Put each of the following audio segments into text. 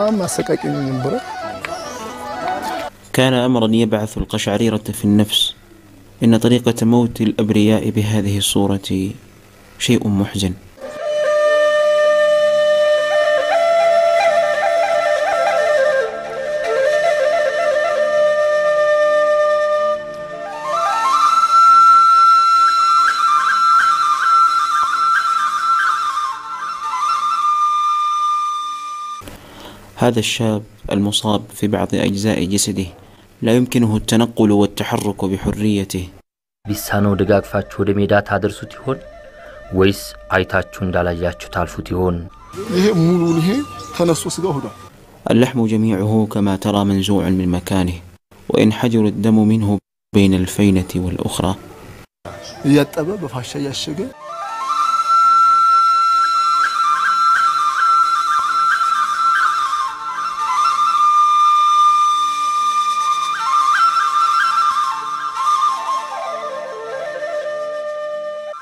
በጣም አሰቃቂ ነበረ። كان أمرا يبعث القشعريرة في النفس إن طريقة موت الأبرياء بهذه الصورة شيء محزن هذا الشاب المصاب في بعض أجزاء جسده لا يمكنه التنقل والتحرك بحريته ቢሳነው ደጋግፋችሁ ወደ ሜዳ ታደርሱት ይሆን ወይስ አይታችሁ እንዳላያችሁ ታልፉት ይሆን? ይሄ ሙሉን ይሄ ተነስቶ ስጋው ሄዷል። اللحم جميعه كما ترى منزوع من مكانه وينحجر الدم منه بين الفينة والأخرى እያጠበ በፋሻ እያሸገ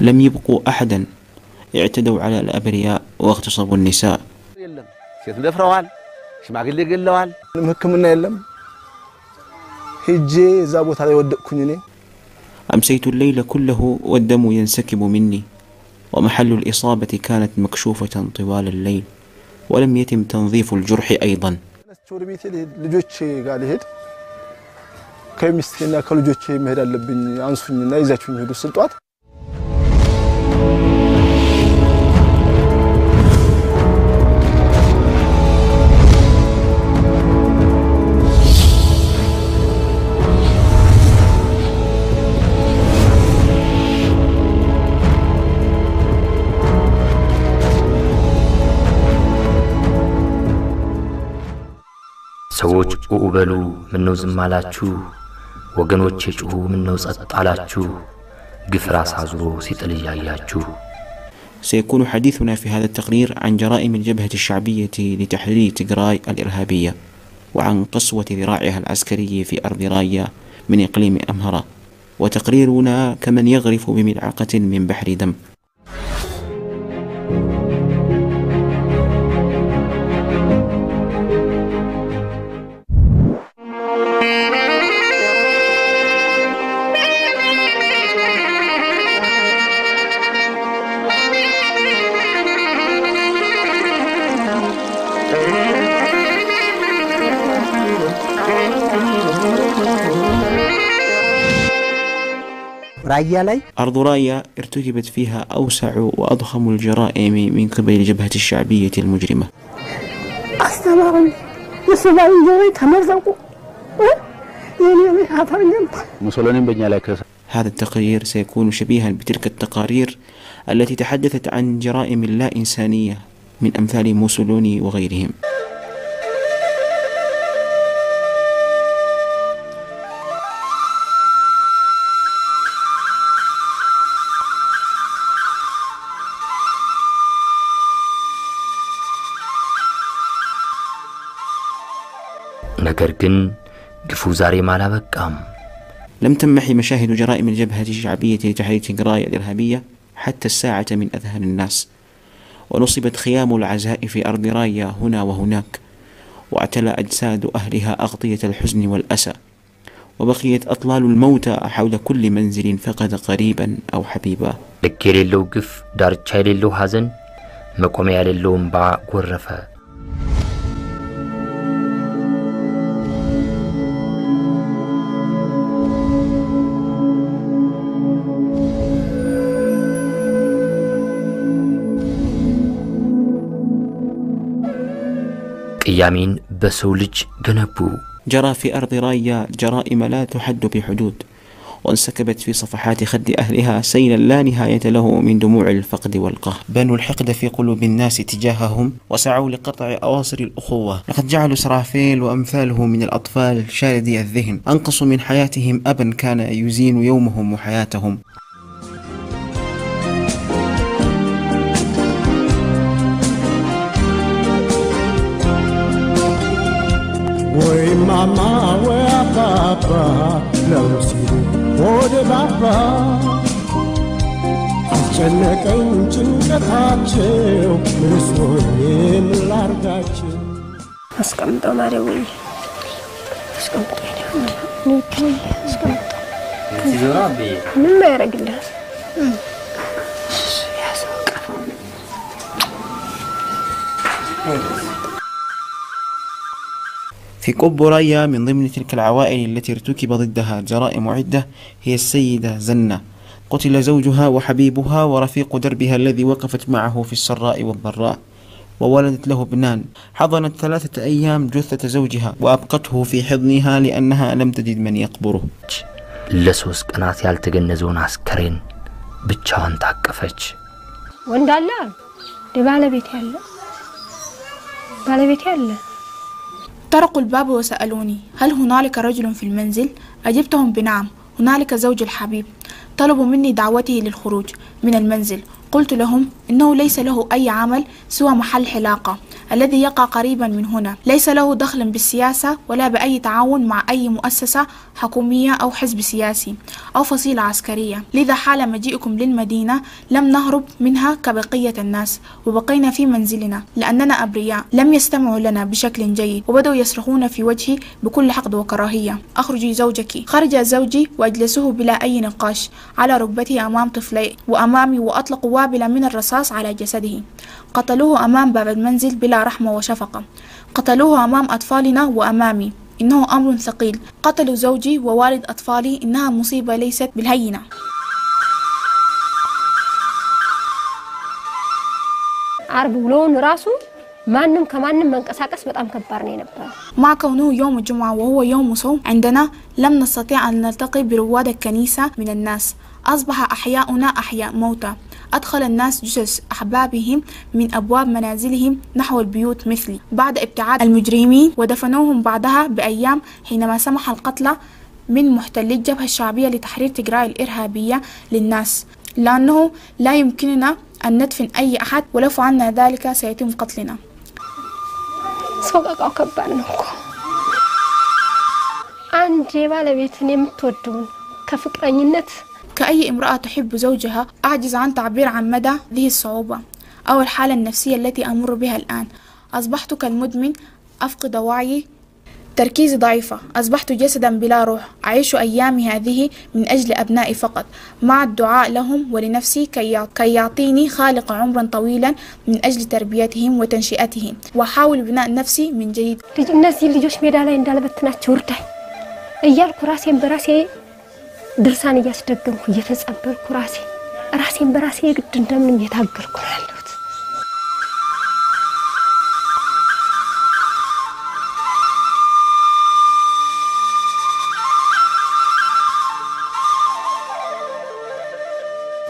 لم يبقوا أحدا اعتدوا على الأبرياء واغتصبوا النساء የለም ሴት ደፍረዋል፣ ሽማግሌ ገለዋል። ምንም ሕክምና የለም። ሄጄ እዛ ቦታ ላይ ወደቅኩኝ እኔ أمسيت الليل كله والدم ينسكب مني ومحل الإصابة كانت مكشوفة طوال الليل ولم يتم تنظيف الجرح أيضا ተነስቼ ወደ ቤቴ ልሄድ ልጆቼ ጋር ልሄድ ከሚስቴና ሰዎች ኡኡ በሉ ምነው ዝም አላችሁ? ወገኖቼ ጩኹ ምነው ጸጥ አላችሁ? ግፍ ራስ አዙሮ ሲጥል እያያችሁ سيكون حديثنا في هذا التقرير عن جرائم الجبهة الشعبية لتحرير تجراي الإرهابية وعن قسوة ذراعها العسكري في أرض رايا من إقليم أمهرة وتقريرنا كمن يغرف بملعقة من بحر دم رايا لي؟ أرض رايا ارتكبت فيها أوسع وأضخم الجرائم من قبل الجبهة الشعبية المجرمة. هذا التقرير سيكون شبيها بتلك التقارير التي تحدثت عن جرائم لا إنسانية من أمثال موسولوني وغيرهم. ነገር ግን ግፉ ዛሬም አላበቃም። لم تمحي مشاهد جرائم الجبهة الشعبية لتحرير تجراي الإرهابية حتى الساعة من أذهان الناس ونصبت خيام العزاء في أرض رايا هنا وهناك واعتلى أجساد أهلها أغطية الحزن والأسى وبقيت أطلال الموتى حول كل منزل فقد قريبا أو حبيبا ልክ የሌለው ግፍ፣ ዳርቻ የሌለው ሐዘን፣ መቆሚያ የሌለው እምባ ጎረፈ። ቅያሜን በሰው ልጅ ገነቡ። جرى في أرض رايا جرائم لا تحد بحدود وانسكبت في صفحات خد أهلها سيلا لا نهاية له من دموع الفقد والقهر بنوا الحقد في قلوب الناس تجاههم وسعوا لقطع أواصر الأخوة لقد جعلوا سرافيل وأمثاله من الأطفال شاردي الذهن أنقصوا من حياتهم أبا كان يزين يومهم وحياتهم ወይ ማማ ወይ አባባ ነው ሲሉ ወደ ባባ። አስጨነቀኝ ጭንቀታቸው ምንስ ሆኜ ምን ላርጋቸው አስቀምጠው ማደውዬ አስቀምጠው። ምንም አያደርግልህም። في قب رايا من ضمن تلك العوائل التي ارتكب ضدها جرائم عدة هي السيدة زنة قتل زوجها وحبيبها ورفيق دربها الذي وقفت معه في السراء والضراء وولدت له ابنان حضنت ثلاثة أيام جثة زوجها وأبقته في حضنها لأنها لم تجد من يقبره ለሶስት ቀናት ያልተገነዘውን አስከሬን ብቻዋን ታቀፈች። ወንድ አለ አሉ እንደ ባለቤት ያለ ባለቤት ያለ طرقوا الباب وسألوني هل هنالك رجل في المنزل؟ أجبتهم بنعم هنالك زوج الحبيب طلبوا مني دعوته للخروج من المنزل قلت لهم إنه ليس له أي عمل سوى محل حلاقة الذي يقع قريبا من هنا. ليس له دخل بالسياسة ولا بأي تعاون مع أي مؤسسة حكومية أو حزب سياسي أو فصيلة عسكرية. لذا حال مجيئكم للمدينة لم نهرب منها كبقية الناس وبقينا في منزلنا لأننا أبرياء لم يستمعوا لنا بشكل جيد وبدأوا يصرخون في وجهي بكل حقد وكراهية. أخرجي زوجك. خرج زوجي وأجلسوه بلا أي نقاش على ركبته أمام طفلي وأمامي وأطلقوا وابلا من الرصاص على جسده قتلوه أمام باب المنزل بلا رحمة وشفقة قتلوه أمام أطفالنا وأمامي إنه أمر ثقيل قتلوا زوجي ووالد أطفالي إنها مصيبة ليست بالهينة አርብ ውሎውን ራሱ ማንም ከማንም መንቀሳቀስ በጣም ከባድ ነው የነበረው። مع كونه يوم الجمعة وهو يوم صوم عندنا لم نستطيع أن نلتقي برواد الكنيسة من الناس أصبح أحياؤنا أحياء موتى أدخل الناس جثث أحبابهم من أبواب منازلهم نحو البيوت مثلي بعد ابتعاد المجرمين ودفنوهم بعدها بأيام حينما سمح القتلى من محتلي الجبهة الشعبية لتحرير تجراي الإرهابية للناس لأنه لا يمكننا أن ندفن أي أحد ولو فعلنا ذلك سيتم قتلنا ሰቆቃው ከባድ ነው እኮ አንድ የባለቤትን የምትወደውን ከፍቅረኝነት كأي امرأة تحب زوجها أعجز عن تعبير عن مدى هذه الصعوبة أو الحالة النفسية التي أمر بها الآن. أصبحت كالمدمن أفقد وعيي تركيزي ضعيفة. أصبحت جسدا بلا روح. أعيش أيامي هذه من أجل أبنائي فقط. مع الدعاء لهم ولنفسي كي يعطيني خالق عمرا طويلا من أجل تربيتهم وتنشئتهم. وأحاول بناء نفسي من جديد. الناس اللي جوش ميدالا دالبتنا تشورتها أيال كراسي براسي ድርሳን እያስደገምኩ እየተጸበልኩ ራሴ ራሴን በራሴ የግድ እንደምንም እየታገልኩ ነው ያለሁት።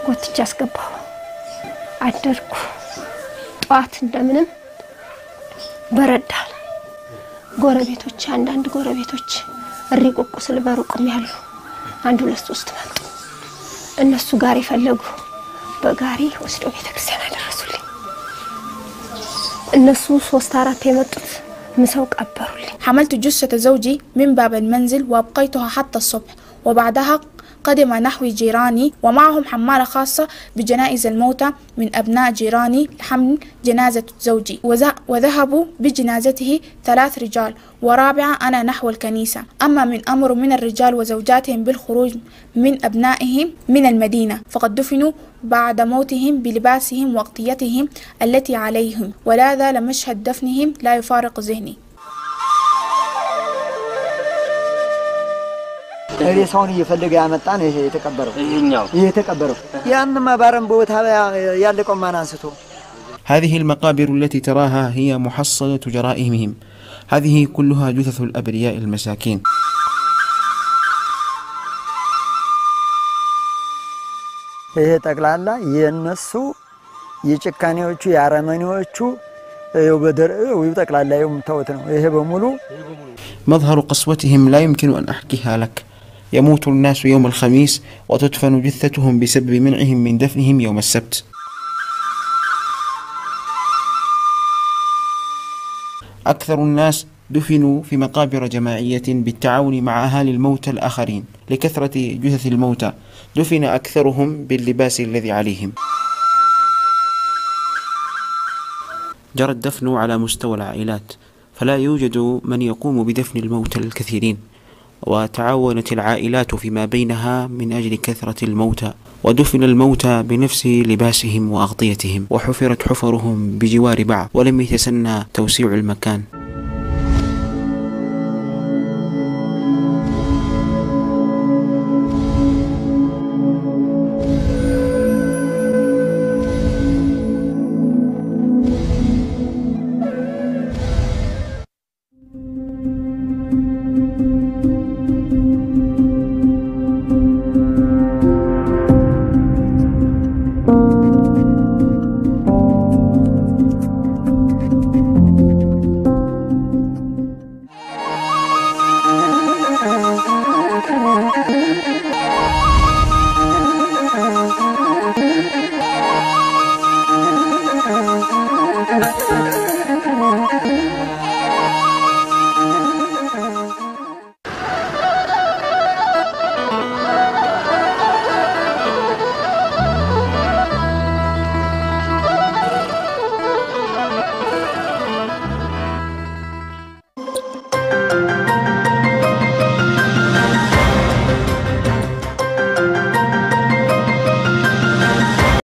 ጎትቼ አስገባሁ። አደርኩ። ጠዋት እንደምንም በረዳል። ጎረቤቶች አንዳንድ ጎረቤቶች እሪ ቁቁ ስል በሩቅም ያሉ አንድ ሁለት ሶስት መጡ። እነሱ ጋሪ ፈለጉ። በጋሪ ወስደው ቤተክርስቲያን አደረሱልኝ። እነሱ ሶስት አራት የመጡት ምሰው ቀበሩልኝ። حملت جثة زوجي من باب المنزل وأبقيتها حتى الصبح وبعدها قدم نحوي جيراني ومعهم حمالة خاصة بجنائز الموتى من أبناء جيراني لحمل جنازة زوجي. وذ- وذهبوا بجنازته ثلاث رجال ورابعة أنا نحو الكنيسة. أما من أمر من الرجال وزوجاتهم بالخروج من أبنائهم من المدينة فقد دفنوا بعد موتهم بلباسهم وأغطيتهم التي عليهم. ولا زال مشهد دفنهم لا يفارق ذهني. ሬሳውን እየፈለገ ያመጣን ይሄ የተቀበረው ይሄኛው ይሄ የተቀበረው ያንማ ባረም ቦታ ያለቀው ማን አንስቶ هذه المقابر التي تراها هي محصلة جرائمهم هذه كلها جثث الأبرياء المساكين ይሄ ጠቅላላ የነሱ የጭካኔዎቹ የአረመኔዎቹ ይኸው በደር ይኸው ጠቅላላ ይኸው የምታዩት ነው። ይሄ በሙሉ مظهر قسوتهم لا يمكن أن أحكيها لك يموت الناس يوم الخميس وتدفن جثتهم بسبب منعهم من دفنهم يوم السبت. أكثر الناس دفنوا في مقابر جماعية بالتعاون مع أهالي الموتى الآخرين لكثرة جثث الموتى. دفن أكثرهم باللباس الذي عليهم. جرى الدفن على مستوى العائلات فلا يوجد من يقوم بدفن الموتى الكثيرين. وتعاونت العائلات فيما بينها من أجل كثرة الموتى ودفن الموتى بنفس لباسهم وأغطيتهم وحفرت حفرهم بجوار بعض ولم يتسنى توسيع المكان.